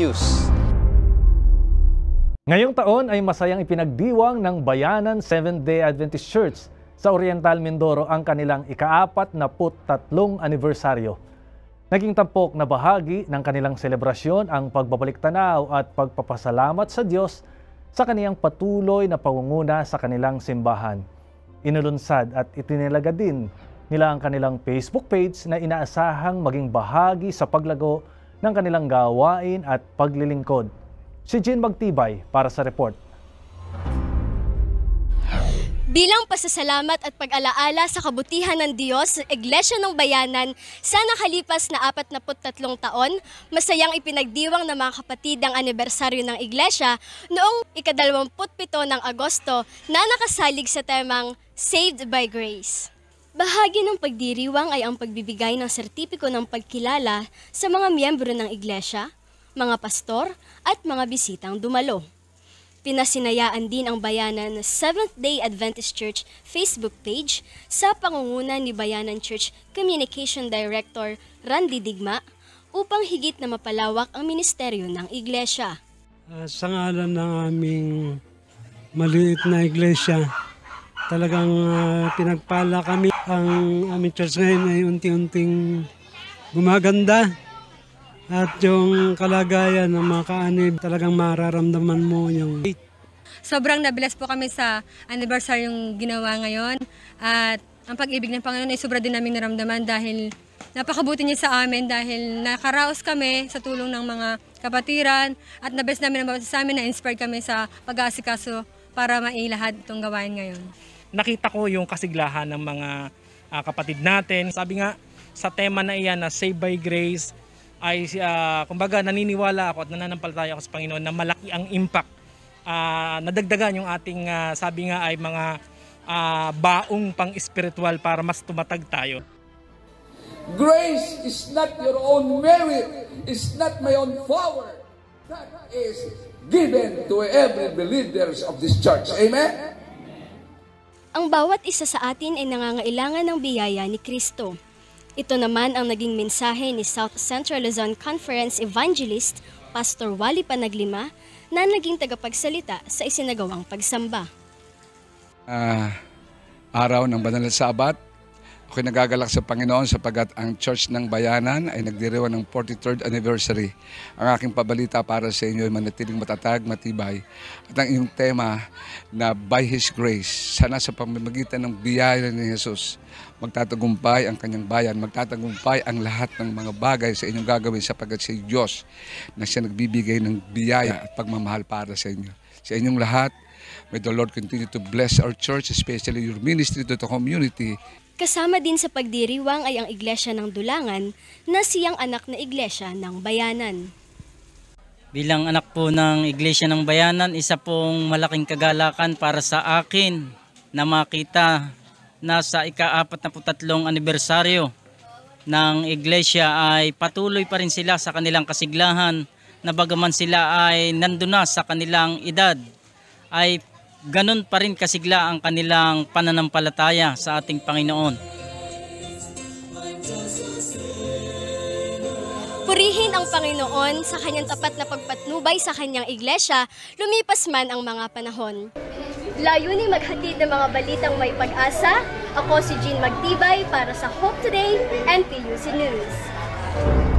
News. Ngayong taon ay masayang ipinagdiwang ng Bayanan Seventh-day Adventist Church sa Oriental Mindoro ang kanilang ikaapat na tatlong anibersaryo. Naging tampok na bahagi ng kanilang selebrasyon ang pagbabalik tanaw at pagpapasalamat sa Diyos sa kaniyang patuloy na pangunguna sa kanilang simbahan. Inulunsad at itinilaga din nila ang kanilang Facebook page na inaasahang maging bahagi sa paglago ng kanilang gawain at paglilingkod. Si Jean Magtibay para sa report. Bilang pasasalamat at pag-alaala sa kabutihan ng Diyos sa Iglesia ng Bayanan sa nakalipas na 43 taon, masayang ipinagdiwang ng mga kapatid ang anibersaryo ng Iglesia noong ikadalawamputpito ng Agosto na nakasalig sa temang Saved by Grace. Bahagi ng pagdiriwang ay ang pagbibigay ng sertipiko ng pagkilala sa mga miyembro ng iglesia, mga pastor at mga bisitang dumalo. Pinasinayaan din ang bayanan Seventh-day Adventist Church Facebook page sa pangunguna ni Bayanan Church Communication Director Randy Digma upang higit na mapalawak ang ministeryo ng iglesia. Uh, sa ngalan ng aming maliit na iglesia, talagang uh, pinagpala kami. Ang aming church ngayon ay unti-unting gumaganda at yung kalagayan ng mga kaanib, talagang mararamdaman mo yung Sobrang nabless po kami sa anniversary yung ginawa ngayon. At ang pag-ibig ng Panginoon ay sobra din namin naramdaman dahil napakabuti niya sa amin dahil nakaraos kami sa tulong ng mga kapatiran at nabes namin ang sa amin na inspired kami sa pag-aasikaso para mailahad itong gawain ngayon. Nakita ko yung kasiglahan ng mga uh, kapatid natin. Sabi nga sa tema na iyan na Save by Grace, ay uh, kumbaga naniniwala ako at nananampalataya ako sa Panginoon na malaki ang impact uh, nadagdagan yung ating uh, sabi nga ay mga uh, baong pang-espiritual para mas tumatag tayo. Grace is not your own merit, is not my own power. That is given to every believers of this church. Amen? Ang bawat isa sa atin ay nangangailangan ng biyaya ni Kristo. Ito naman ang naging mensahe ni South Central Luzon Conference Evangelist Pastor Wally Panaglima na naging tagapagsalita sa isinagawang pagsamba. Uh, araw ng Banal na Sabat, ako'y nagagalak sa Panginoon sapagat ang Church ng Bayanan ay nagdiriwan ng 43rd anniversary. Ang aking pabalita para sa inyo ay manatiling matatag, matibay. At ang iyong tema na by His grace, sana sa pamamagitan ng biyaya ni Jesus, magtatagumpay ang kanyang bayan, magtatagumpay ang lahat ng mga bagay sa inyong gagawin sapagat si Diyos na siya nagbibigay ng biyaya at pagmamahal para sa inyo. Sa inyong lahat, may the Lord continue to bless our church, especially your ministry to the community. Kasama din sa pagdiriwang ay ang Iglesia ng Dulangan na siyang anak na Iglesia ng Bayanan. Bilang anak po ng Iglesia ng Bayanan, isa pong malaking kagalakan para sa akin na makita na sa ika-apat na tatlong anibersaryo ng Iglesia ay patuloy pa rin sila sa kanilang kasiglahan na bagaman sila ay nandun na sa kanilang edad ay ganun pa rin kasigla ang kanilang pananampalataya sa ating Panginoon. Purihin ang Panginoon sa kanyang tapat na pagpatnubay sa kanyang iglesia, lumipas man ang mga panahon. Layunin maghatid ng mga balitang may pag-asa. Ako si Jean Magtibay para sa Hope Today and PUC News.